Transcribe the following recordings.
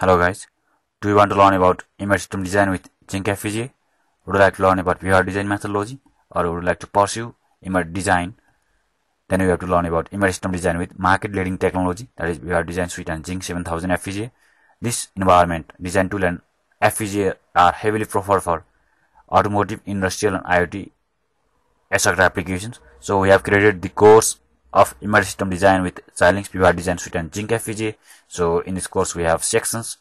Hello guys, do you want to learn about embedded system design with FPGA? Would you like to learn about Vivado design methodology or would you like to pursue embedded design? Then you have to learn about embedded system design with market leading technology that is Vivado design suite and Zynq 7000 FPGA. This environment, design tool and FPGA are heavily preferred for automotive, industrial and IoT etc. applications. So we have created the course of embedded system design with Xilinx Vivado design suite and Zynq FPGA. So in this course we have sections,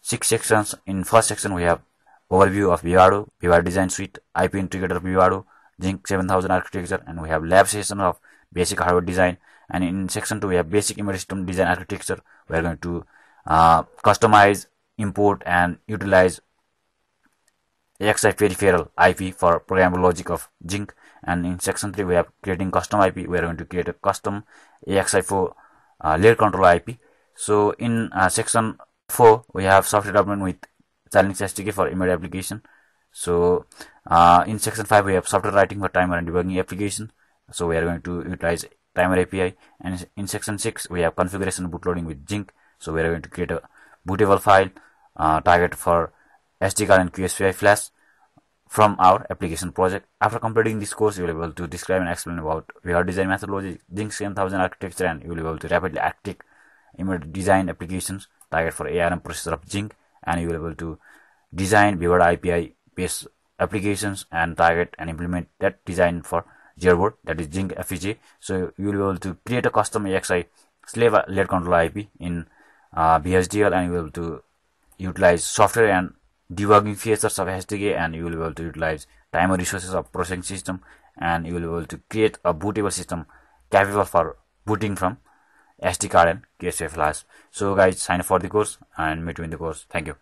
six sections. In first section we have overview of Vivado, VHARD design suite, IP integrator Vivado, Zynq 7000 architecture and we have lab session of basic hardware design and in section 2 we have basic embedded system design architecture. We are going to uh, customize, import and utilize AXI peripheral IP for programmable logic of Zynq and in section 3 we have creating custom IP we are going to create a custom AXI4 uh, layer control IP so in uh, section 4 we have software development with Xilinx SDK for embedded application. So uh, in section 5 we have software writing for timer and debugging application. So we are going to utilize timer API and in section 6 we have configuration bootloading with Zynq so we are going to create a bootable file uh, target for SD card and QSPI flash from our application project. After completing this course, you will be able to describe and explain about Vivado design methodology, Zynq 7000 architecture, and you will be able to rapidly active embedded design applications target for ARM processor of Zynq, and you will be able to design Vivado API based applications and target and implement that design for ZedBoard, that is Zynq FPGA. So you will be able to create a custom AXI slave layer control IP in uh, VHDL, and you will be able to utilize software and debugging features of SDK and you will be able to utilize timer resources of processing system and you will be able to create a bootable system capable for booting from SD card and QSPI flash. So guys sign up for the course and meet you in the course. Thank you.